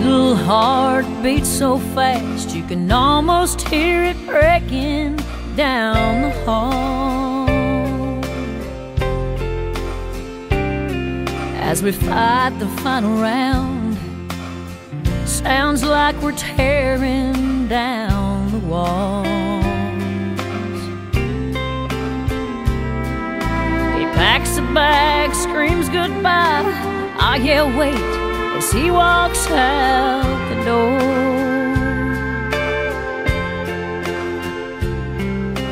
little heart beats so fast you can almost hear it breaking down the hall. As we fight the final round, sounds like we're tearing down the walls. He packs a bag, screams goodbye. Ah, I yell, wait as he walks out the door.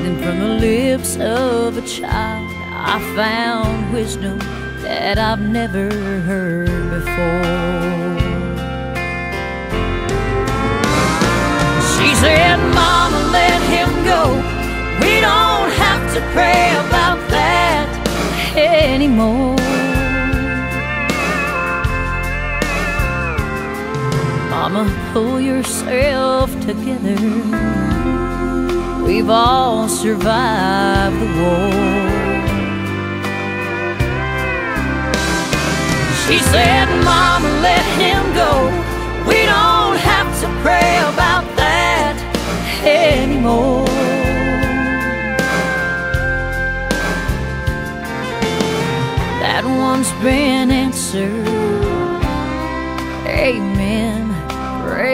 Then from the lips of a child, I found wisdom that I've never heard before. She said, Mama, let him go. We don't have to pray about that anymore. Mama, pull yourself together. We've all survived the war. She said, Mama, let him go. We don't have to pray about that anymore. That one's been answered. Amen.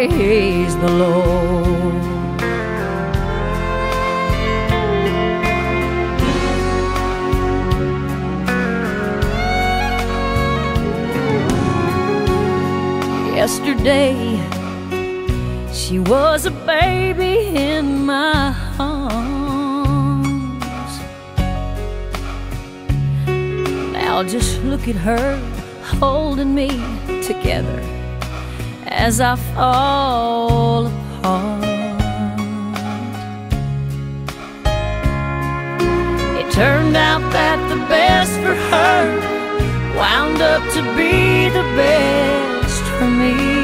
Praise the Lord. Yesterday, she was a baby in my arms. Now just look at her holding me together as I fall apart. It turned out that the best for her wound up to be the best for me.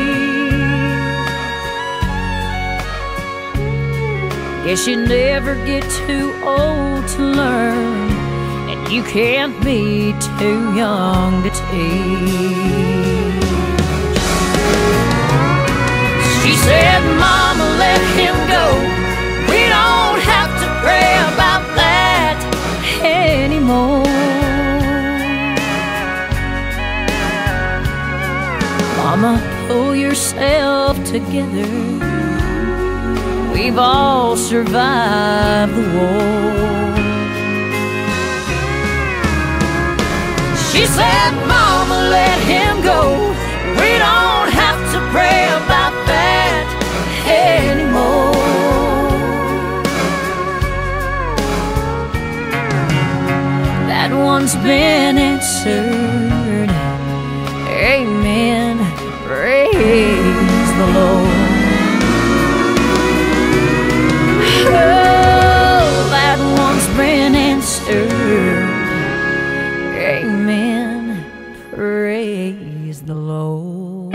Guess you never get too old to learn, and you can't be too young to teach. Mama, pull yourself together. We've all survived the war. She said, Mama, let him go. We don't have to pray about that anymore. That one's been answered. praise the Lord.